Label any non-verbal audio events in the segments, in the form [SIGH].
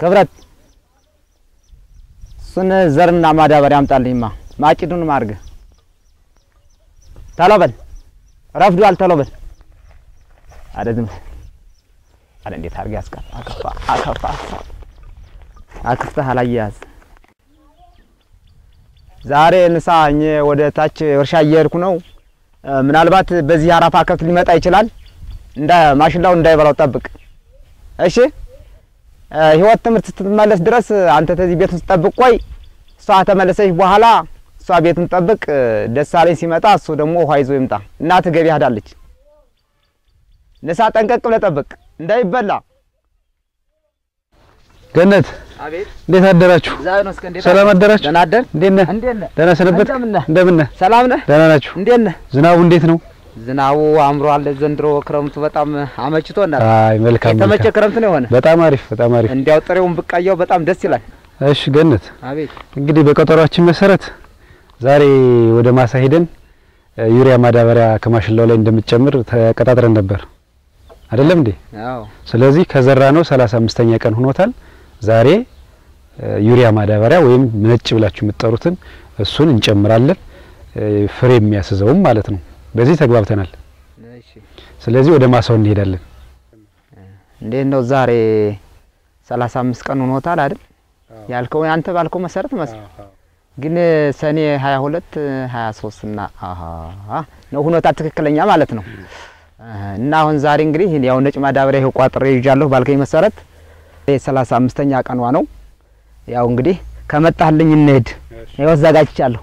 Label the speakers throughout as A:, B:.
A: ክብረት እሱን ዘርና ማዳበሪያ አምጣልኝማ። ማጭዱንም አድርገህ ቶሎ በል፣ ረፍዷል። ቶሎ በል። እንዴት አድርገህ ያስቀር አከፋ አከፋ አክፍተህ አላያያዝ ዛሬ ንሳ እኔ ወደ ታች እርሻ እየሄድኩ ነው። ምናልባት በዚህ አራፋ ከብት ሊመጣ ይችላል። እንዳ ማሽላው እንዳይበላው ጠብቅ። እሺ ህይወት ትምህርት ስትመለስ ድረስ አንተ ተዚህ ቤት ውስጥ ጠብቅ። ቆይ እሷ ተመለሰች በኋላ እሷ ቤቱን ጠብቅ። ደሳለኝ ሲመጣ እሱ ደግሞ ውሃ ይዞ ይምጣ። እናትህ ገበያ ሄዳለች። ንሳ ጠንቀቅ ብለህ ጠብቅ እንዳይበላ።
B: ገነት
A: አቤት
B: እንዴት አደራችሁ?
A: ዛሬ ነው እስከ እንዴት
B: ሰላም አደራችሁ?
A: ደህና አደር
B: እንዴት ነህ?
A: እንዴት ነህ?
B: ደህና ሰነበት?
A: እንደምን ነህ?
B: እንደምን ነህ?
A: ሰላም ነህ?
B: ደህና ናችሁ?
A: እንዴት ነህ?
B: ዝናቡ እንዴት ነው?
A: ዝናቡ አምሯል። ዘንድሮ ክረምቱ በጣም አመችቶናል።
B: አይ መልካም
A: የተመቸ ክረምት ነው የሆነ።
B: በጣም አሪፍ በጣም አሪፍ።
A: እንዲያው ጥሬውን ብቃያው በጣም ደስ ይላል።
B: እሺ ገነት
A: አቤት
B: እንግዲህ በቀጠሯችን መሰረት ዛሬ ወደ ማሳ ሄደን ዩሪያ ማዳበሪያ ከማሽላው ላይ እንደምትጨምር ተቀጣጥረን ነበር አይደለም እንዴ?
A: አዎ
B: ስለዚህ ከዘራ ነው 35ኛ ቀን ሆኖታል። ዛሬ ዩሪያ ማዳበሪያ ወይም ነጭ ብላችሁ የምትጠሩትን እሱን እንጨምራለን ፍሬ የሚያስዘውም ማለት ነው። በዚህ ተግባብተናል። ስለዚህ ወደ ማሳው እንሄዳለን።
A: እንዴት ነው ዛሬ 35 ቀን ሆኖታል አይደል? ያልከው አንተ ባልከው መሰረት መስል ግን ሰኔ 22 23 እና ነው ሁኔታ ትክክለኛ ማለት ነው። እና አሁን ዛሬ እንግዲህ ያው ነጭ ማዳበሪያ ይኸው ቋጥሬ ይዣለሁ ባልከኝ መሰረት የሰላሳ አምስተኛ ቀኗ ነው። ያው እንግዲህ ከመጣህልኝ እንሄድ። ያው አዘጋጅቻለሁ።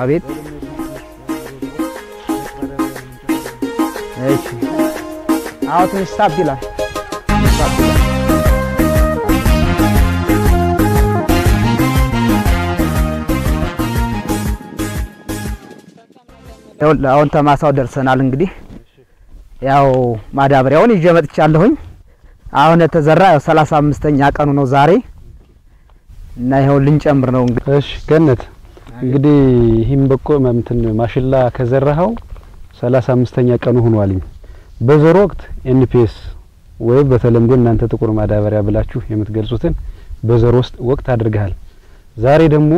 A: አቤት እሺ። አዎ ትንሽ ሳብ ይላል። ሳብ ይላል። አሁን ተማሳው ደርሰናል። እንግዲህ ያው ማዳበሪያውን ይዤ መጥቻለሁኝ። አሁን የተዘራ ያው ሰላሳ አምስተኛ ቀኑ ነው ዛሬ እና ይኸው ልንጨምር ነው እንግዲህ
B: እሺ ገነት እንግዲህ ይህም በቆ እንትን ማሽላ ከዘራኸው 35ኛ ቀኑ ሆኗልኝ። በዘር ወቅት NPS ወይም በተለምዶ እናንተ ጥቁር ማዳበሪያ ብላችሁ የምትገልጹትን በዘር ውስጥ ወቅት አድርገሃል። ዛሬ ደግሞ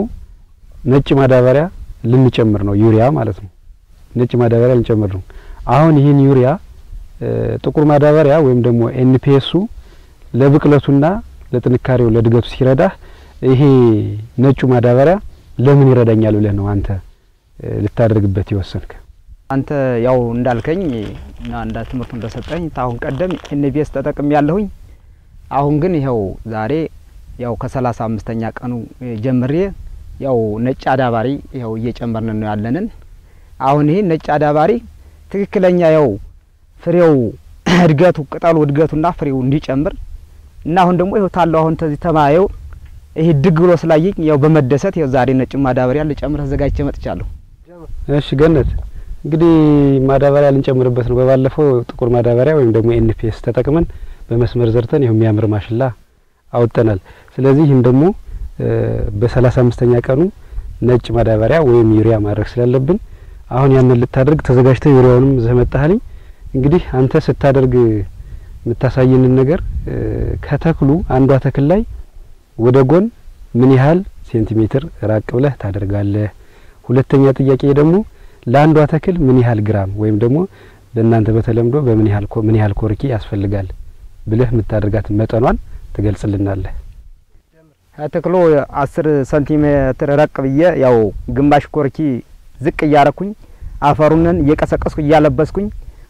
B: ነጭ ማዳበሪያ ልንጨምር ነው፣ ዩሪያ ማለት ነው። ነጭ ማዳበሪያ ልንጨምር ነው። አሁን ይህን ዩሪያ ጥቁር ማዳበሪያ ወይም ደግሞ NPS ኡ ለብቅለቱና ለጥንካሬው ለእድገቱ ሲረዳህ ይሄ ነጩ ማዳበሪያ ለምን ይረዳኛል ብለህ ነው አንተ ልታደርግበት የወሰንክ?
A: አንተ ያው እንዳልከኝ እና እንዳ ትምህርቱ እንደሰጠኝ ታሁን ቀደም NPS ተጠቅም ያለሁኝ አሁን ግን ይኸው ዛሬ ያው ከሰላሳ አምስተኛ ቀኑ ጀምሬ ያው ነጭ ማዳበሪያ ይኸው እየጨመርን ነው ያለንን። አሁን ይሄ ነጭ ማዳበሪያ ትክክለኛ ያው ፍሬው [CLEARS THROAT] እድገቱ ቅጠሉ እድገቱና ፍሬው እንዲጨምር እና አሁን ደግሞ ይኸው ታለው አሁን ተዚህ ተማየው ይሄ እድግ ብሎ ስላየኝ ያው በመደሰት ያው ዛሬ ነጭ ማዳበሪያ ልጨምር ተዘጋጅቼ መጥቻለሁ።
B: እሺ ገነት እንግዲህ ማዳበሪያ ልንጨምርበት ነው። በባለፈው ጥቁር ማዳበሪያ ወይም ደግሞ ኤንፒኤስ ተጠቅመን በመስመር ዘርተን ይኸው የሚያምር ማሽላ አውጥተናል። ስለዚህ ይህም ደግሞ በሰላሳ አምስተኛ ቀኑ ነጭ ማዳበሪያ ወይም ዩሪያ ማድረግ ስላለብን አሁን ያንን ልታደርግ ተዘጋጅተህ ዩሪያውንም ይዘህ እንግዲህ አንተ ስታደርግ የምታሳየንን ነገር ከተክሉ አንዷ ተክል ላይ ወደ ጎን ምን ያህል ሴንቲሜትር ራቅ ብለህ ታደርጋለህ? ሁለተኛ ጥያቄ ደግሞ ለአንዷ ተክል ምን ያህል ግራም ወይም ደግሞ በእናንተ በተለምዶ በምን ያህል ምን ያህል ኮርኪ ያስፈልጋል ብለህ የምታደርጋት መጠኗን ትገልጽልናለህ።
A: ተክሎ አስር ሰንቲሜትር ረቅ ብዬ ያው ግማሽ ኮርኪ ዝቅ እያረኩኝ አፈሩንን እየቀሰቀስኩ እያለበስኩኝ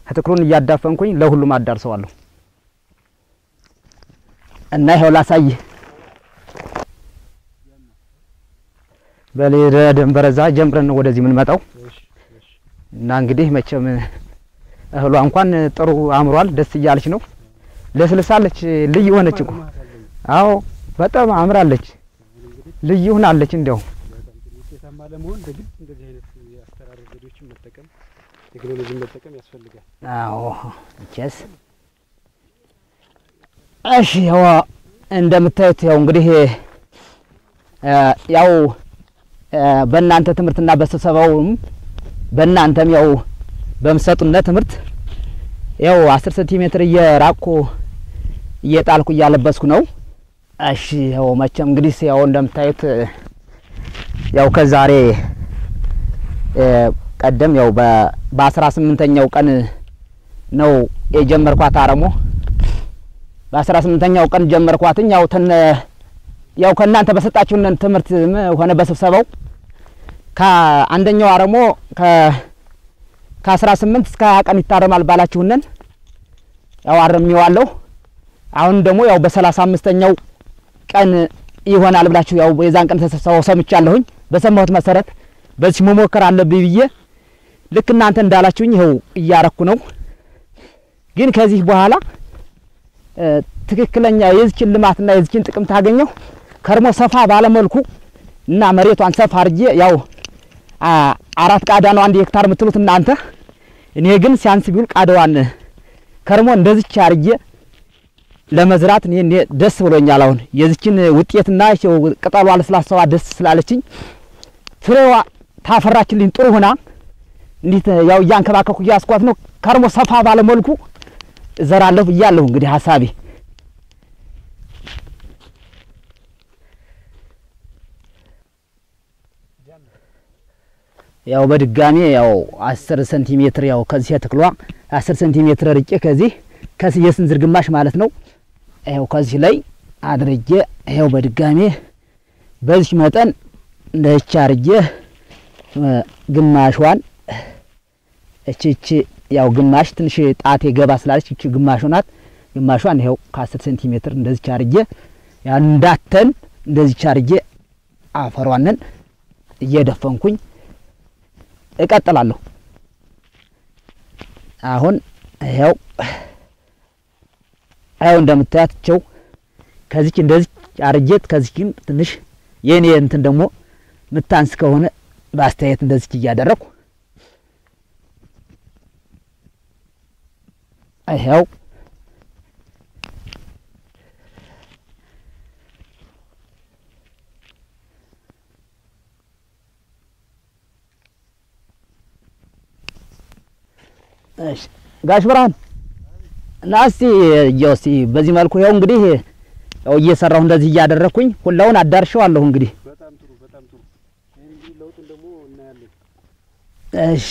A: ተክሉን እያዳፈንኩኝ ለሁሉም አዳርሰዋለሁ እና ይኸው ላሳይህ በሌደ ደንበረዛ ጀምረን ነው ወደዚህ የምንመጣው እና እንግዲህ መቼም እህሏ እንኳን ጥሩ አምሯል። ደስ እያለች ነው። ለስልሳለች ልዩ ሆነች እኮ አዎ በጣም አምራለች። ልዩ ሆናለች። እንዲያው
B: ቴክኖሎጂን መጠቀም ያስፈልጋል።
A: አዎ እቸስ እሺ፣ ያው እንደምታዩት ያው እንግዲህ ያው በእናንተ ትምህርትና በስብሰባውም በእናንተም ያው በምሰጡነ ትምህርት ያው አስር ሴንቲሜትር እየራቅኩ እየጣልኩ እያለበስኩ ነው። እሺ ያው መቼም እንግዲህ ያው እንደምታዩት ያው ከዛሬ ቀደም ያው በአስራ ስምንተኛው ቀን ነው የጀመርኳት አረሞ በአስራ ስምንተኛው ቀን ጀመርኳትኝ ያው ተነ ያው ከእናንተ በሰጣችሁን ትምህርት ሆነ በስብሰባው ከአንደኛው አረሞ ከአስራ ስምንት እስከ ሀያ ቀን ይታረማል ባላችሁነን ያው አረሚዋለሁ። አሁን ደግሞ ያው በሰላሳ አምስተኛው ቀን ይሆናል ብላችሁ ያው የዛን ቀን ተሰብሰባው ሰምቻለሁኝ። በሰማሁት መሰረት በዚህ መሞከር አለብኝ ብዬ ልክ እናንተ እንዳላችሁኝ ይኸው እያረኩ ነው። ግን ከዚህ በኋላ ትክክለኛ የዚችን ልማትና የዚችን ጥቅም ታገኘው ከርሞ ሰፋ ባለመልኩ እና መሬቷን ሰፋ አድርጌ ያው አራት ቃዳ ነው አንድ ሄክታር የምትሉት እናንተ። እኔ ግን ሲያንስ ቢውል ቃዳዋን ከርሞ እንደዚች አድርጌ ለመዝራት እኔ እኔ ደስ ብሎኛል። አሁን የዚችን ውጤትና ቅጠሏ ለስላሳዋ ደስ ስላለችኝ ፍሬዋ ታፈራችልኝ ጥሩ ሆና እንዴት ያው እያንከባከብኩ እያስኳት ነው። ከርሞ ሰፋ ባለ መልኩ እዘራለሁ ብያለሁ። እንግዲህ ሀሳቤ ያው በድጋሜ ያው አስር ሴንቲሜትር ያው ከዚህ ተክሏ አስር ሴንቲሜትር ርቄ ከዚህ የስንዝር ግማሽ ማለት ነው። ያው ከዚህ ላይ አድርጌ ያው በድጋሜ በዚህ መጠን እንደቻ አርጌ ግማሿን እቺ እቺ ያው ግማሽ ትንሽ ጣቴ ገባ ስላለች እቺ ግማሽ ናት። ግማሿን ይኸው ከአስር ሴንቲሜትር እንደዚች አርጌ ያን እንዳተን እንደዚች አርጌ አፈሯንን እየደፈንኩኝ እቀጥላለሁ። አሁን ይኸው ይኸው እንደምታያቸው ከዚች እንደዚች አርጌት ከዚችም ትንሽ የኔ እንትን ደግሞ ምታንስ ከሆነ በአስተያየት እንደዚች እያደረኩ ይኸው ጋሽ ብርሃን እና እስቲ በዚህ መልኩ ይኸው እንግዲህ ያው እየሰራሁ እንደዚህ እያደረኩኝ ሁላውን አዳርሸዋለሁ። እንግዲህ
B: በጣም ጥሩ በጣም ጥሩ። ይሄን እንግዲህ ለውጡን ደግሞ እናያለን።
A: እሺ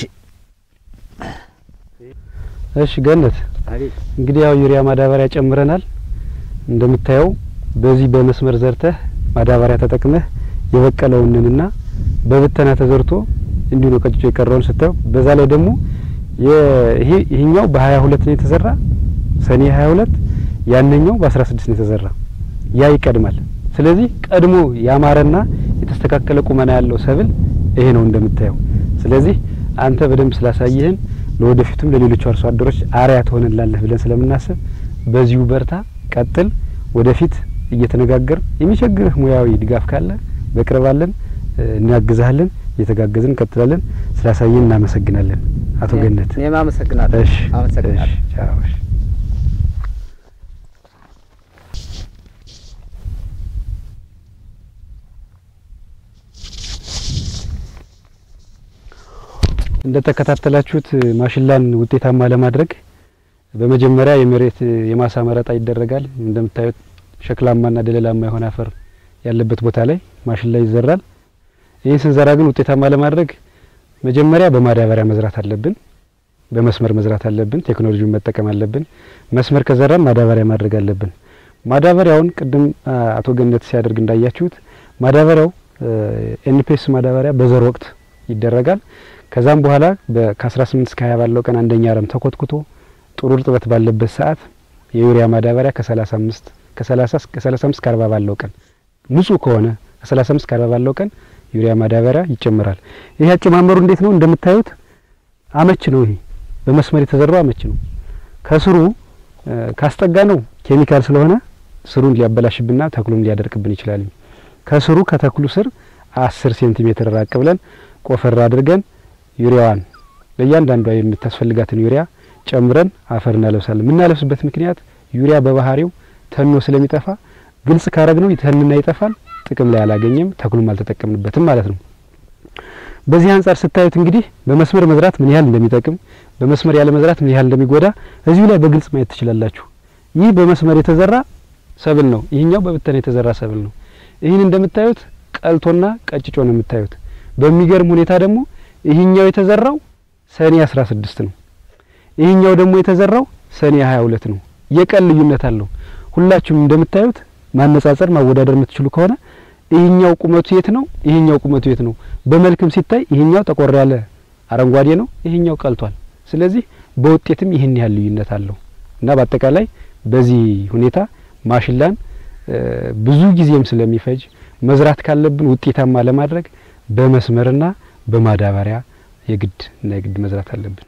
B: እሺ ገነት፣ እንግዲህ ያው ዩሪያ ማዳበሪያ ጨምረናል። እንደምታየው በዚህ በመስመር ዘርተህ ማዳበሪያ ተጠቅመህ የበቀለውንና በብተና ተዘርቶ እንዲሁ ነው ቀጭጮ የቀረውን ስታየው፣ በዛ ላይ ደግሞ ይሄኛው በሀያ ሁለት ነው የተዘራ ሰኔ ሀያ ሁለት ያንኛው በአስራ ስድስት ነው የተዘራ። ያ ይቀድማል። ስለዚህ ቀድሞ ያማረና የተስተካከለ ቁመና ያለው ሰብል ይሄ ነው እንደምታየው። ስለዚህ አንተ በደንብ ስላሳየህን ለወደፊቱም ለሌሎቹ አርሶ አደሮች አርያ ትሆንላለህ ብለን ስለምናስብ በዚሁ በርታ፣ ቀጥል። ወደፊት እየተነጋገር የሚቸግርህ ሙያዊ ድጋፍ ካለ በቅርብ አለን፣ እናግዛለን። እየተጋገዝን እንቀጥላለን። ስላሳየን እናመሰግናለን አቶ ገነት።
A: እኔም አመሰግናለሁ።
B: እሺ
A: አመሰግናለሁ።
B: እሺ፣ ቻው፣ እንደተከታተላችሁት ማሽላን ውጤታማ ለማድረግ በመጀመሪያ የመሬት የማሳ መረጣ ይደረጋል። እንደምታዩት ሸክላማና ደለላማ የሆነ አፈር ያለበት ቦታ ላይ ማሽላ ይዘራል። ይህን ስንዘራ ግን ውጤታማ ለማድረግ መጀመሪያ በማዳበሪያ መዝራት አለብን። በመስመር መዝራት አለብን። ቴክኖሎጂውን መጠቀም አለብን። መስመር ከዘራን ማዳበሪያ ማድረግ አለብን። ማዳበሪያውን ቅድም አቶ ገነት ሲያደርግ እንዳያችሁት ማዳበሪያው ኤንፒኤስ ማዳበሪያ በዘር ወቅት ይደረጋል። ከዛም በኋላ ከ18 እስከ 20 ባለው ቀን አንደኛ አረም ተኮትኩቶ ጥሩ እርጥበት ባለበት ሰዓት የዩሪያ ማዳበሪያ ከ35 ከ30 እስከ 35 እስከ 40 ባለው ቀን ንጹህ ከሆነ ከ35 እስከ 40 ባለው ቀን ዩሪያ ማዳበሪያ ይጨመራል። ይሄ አጨማመሩ እንዴት ነው? እንደምታዩት አመች ነው። ይሄ በመስመር የተዘራው አመች ነው። ከስሩ ካስጠጋነው ኬሚካል ስለሆነ ስሩን ሊያበላሽብንና ተክሉን ሊያደርቅብን ይችላል። ከስሩ ከተክሉ ስር አስር ሴንቲሜትር ራቅ ብለን ቆፈር አድርገን ዩሪያዋን ለእያንዳንዷ የምታስፈልጋትን ዩሪያ ጨምረን አፈር እናለብሳለን። የምናለብስበት ምክንያት ዩሪያ በባህሪው ተኖ ስለሚጠፋ ግልጽ ካረግ ነው ይተንና ይጠፋል። ጥቅም ላይ አላገኘም፣ ተክሉም አልተጠቀምንበትም ማለት ነው። በዚህ አንጻር ስታዩት እንግዲህ በመስመር መዝራት ምን ያህል እንደሚጠቅም፣ በመስመር ያለ መዝራት ምን ያህል እንደሚጎዳ እዚሁ ላይ በግልጽ ማየት ትችላላችሁ። ይህ በመስመር የተዘራ ሰብል ነው። ይህኛው በብተና የተዘራ ሰብል ነው። ይህን እንደምታዩት ቀልቶና ቀጭጮ ነው የምታዩት። በሚገርም ሁኔታ ደግሞ ይህኛው የተዘራው ሰኔ 16 ነው። ይህኛው ደግሞ የተዘራው ሰኔ 22 ነው። የቀን ልዩነት አለው። ሁላችሁም እንደምታዩት ማነጻጸር ማወዳደር የምትችሉ ከሆነ ይህኛው ቁመቱ የት ነው? ይህኛው ቁመቱ የት ነው? በመልክም ሲታይ ይህኛው ጠቆር ያለ አረንጓዴ ነው፣ ይህኛው ቀልቷል። ስለዚህ በውጤትም ይህን ያህል ልዩነት አለው እና በአጠቃላይ በዚህ ሁኔታ ማሽላን ብዙ ጊዜም ስለሚፈጅ መዝራት ካለብን ውጤታማ ለማድረግ በመስመርና በማዳበሪያ የግድ እና የግድ መዝራት አለብን።